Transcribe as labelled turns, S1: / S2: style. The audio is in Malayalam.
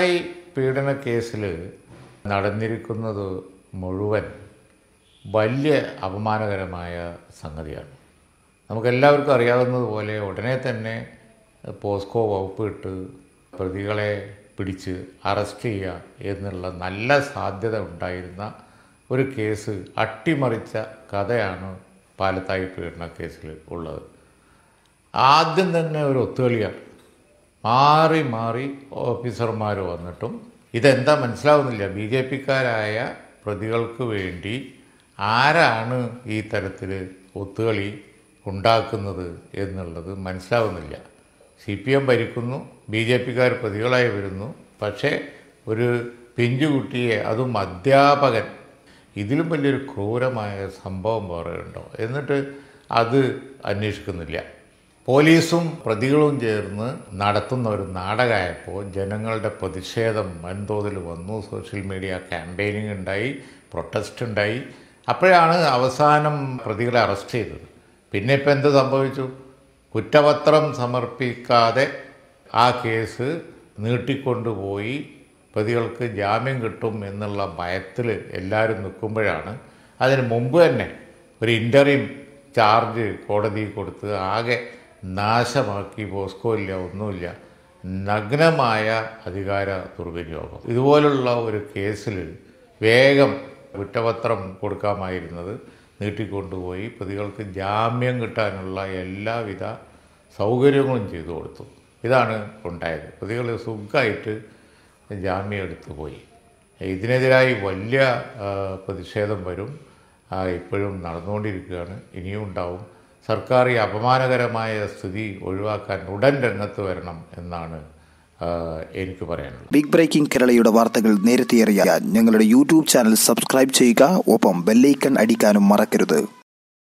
S1: ഈ പീഡന കേസിൽ നടന്നിരിക്കുന്നത് മുഴുവൻ വലിയ അപമാനകരമായ സംഗതിയാണ്. നമുക്കെല്ലാവർക്കും അറിയാവുന്നതുപോലെ ഉടനെ തന്നെ പോസ്കോ വകുപ്പ് ഇട്ട് പ്രതികളെ പിടിച്ച് അറസ്റ്റ് ചെയ്യുക എന്നുള്ള നല്ല സാധ്യത ഉണ്ടായിരുന്ന ഒരു കേസ് അട്ടിമറിച്ച കഥയാണ് പാലത്തായി പീഡന കേസിൽ ഉള്ളത്. ആദ്യം തന്നെ ഒരു ഒത്തുകളിയാണ്. മാറി മാറി ഓഫീസർമാർ വന്നിട്ടും ഇതെന്താ മനസ്സിലാവുന്നില്ല. ബി ജെ പിക്കാരായ പ്രതികൾക്ക് വേണ്ടി ആരാണ് ഈ തരത്തിൽ ഒത്തുകളി ഉണ്ടാക്കുന്നത് എന്നുള്ളത് മനസ്സിലാവുന്നില്ല. സി പി എം ഭരിക്കുന്നു ബി ജെ പിക്കാർ പ്രതികളായി വരുന്നു പക്ഷേ ഒരു പിഞ്ചുകുട്ടിയെ അതും അധ്യാപകൻ ഇതിലും വലിയൊരു ക്രൂരമായ സംഭവം വേറെ ഉണ്ടോ? എന്നിട്ട് അത് അന്വേഷിക്കുന്നില്ല. പോലീസും പ്രതികളും ചേർന്ന് നടത്തുന്ന ഒരു നാടകമായപ്പോൾ ജനങ്ങളുടെ പ്രതിഷേധം വൻതോതിൽ വന്നു. സോഷ്യൽ മീഡിയ ക്യാമ്പയിനിങ് ഉണ്ടായി പ്രൊട്ടസ്റ്റ് ഉണ്ടായി. അപ്പോഴാണ് അവസാനം പ്രതികളെ അറസ്റ്റ് ചെയ്തത്. പിന്നെ ഇപ്പം എന്ത് സംഭവിച്ചു? കുറ്റപത്രം സമർപ്പിക്കാതെ ആ കേസ് നീട്ടിക്കൊണ്ടുപോയി. പ്രതികൾക്ക് ജാമ്യം കിട്ടും എന്നുള്ള ഭയത്തിൽ എല്ലാവരും നിൽക്കുമ്പോഴാണ് അതിന് മുമ്പ് തന്നെ ഒരു ഇന്ററിം ചാർജ് കോടതി കൊടുത്ത് ആകെ നാശമാക്കി പോസ്കോ ഇല്ല ഒന്നുമില്ല. നഗ്നമായ അധികാര ദുർവിനിയോഗം. ഇതുപോലുള്ള ഒരു കേസിൽ വേഗം കുറ്റപത്രം കൊടുക്കാമായിരുന്നത് നീട്ടിക്കൊണ്ടുപോയി പ്രതികൾക്ക് ജാമ്യം കിട്ടാനുള്ള എല്ലാവിധ സൗകര്യങ്ങളും ചെയ്തു കൊടുത്തു. ഇതാണ് ഉണ്ടായത്. പ്രതികൾ സുഖമായിട്ട് ജാമ്യം എടുത്തു പോയി ഇതിനെതിരായി വലിയ പ്രതിഷേധം വരും. ഇപ്പോഴും നടന്നുകൊണ്ടിരിക്കുകയാണ്. ഇനിയും ഉണ്ടാവും. സർക്കാർ ഈ അപമാനകരമായ സ്ഥിതി ഒഴിവാക്കാൻ ഉടൻ രംഗത്ത് വരണം എന്നാണ് എനിക്ക് പറയാനുള്ളത്.
S2: ബിഗ് ബ്രേക്കിംഗ് കേരളയുടെ വാർത്തകൾ നേരത്തെ അറിയാൻ ഞങ്ങളുടെ യൂട്യൂബ് ചാനൽ സബ്സ്ക്രൈബ് ചെയ്യുക ഒപ്പം ബെല്ലൈക്കൺ അടിക്കാനും മറക്കരുത്.